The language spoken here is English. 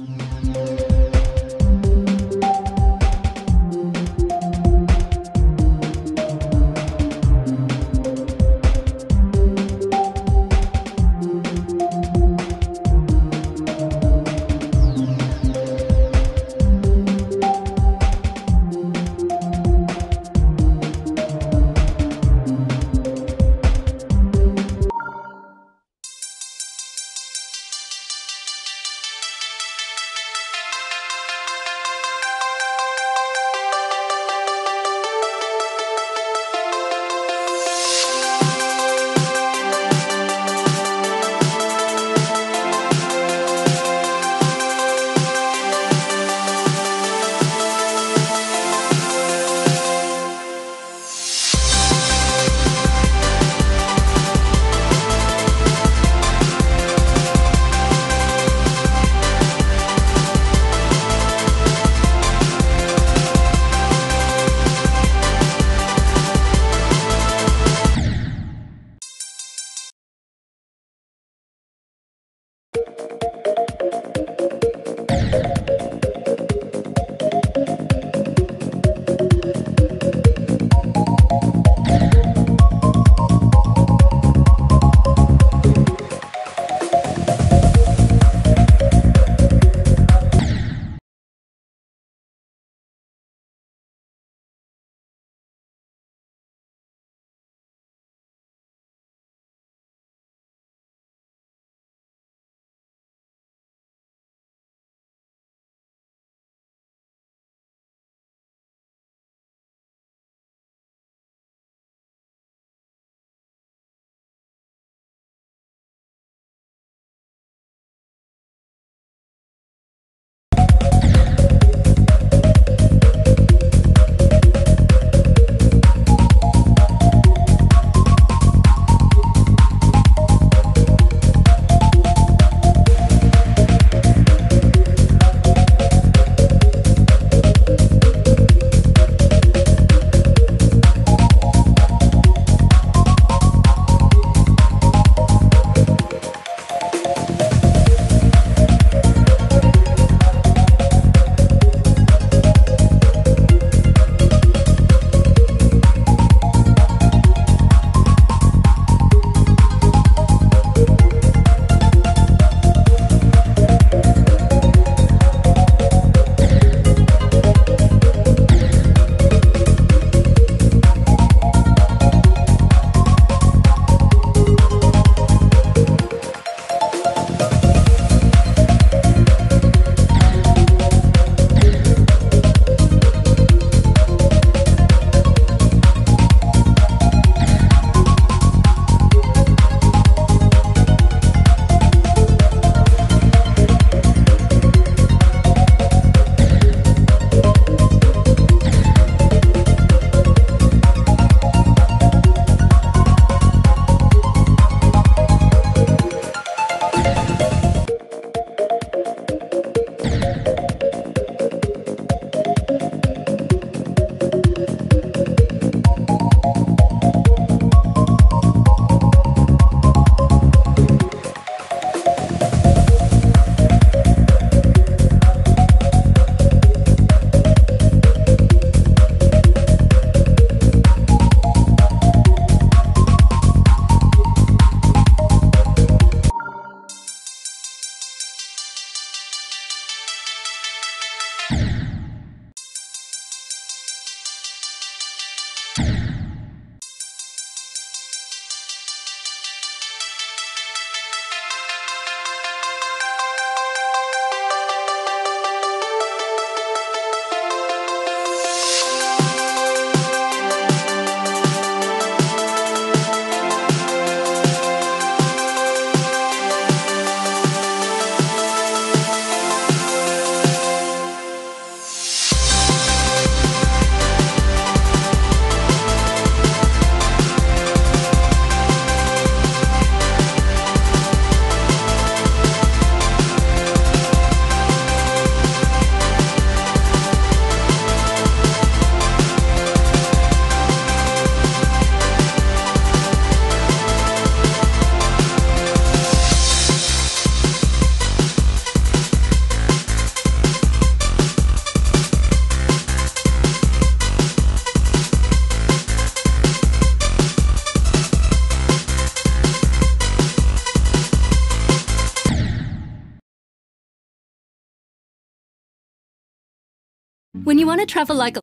Música When you want to travel like a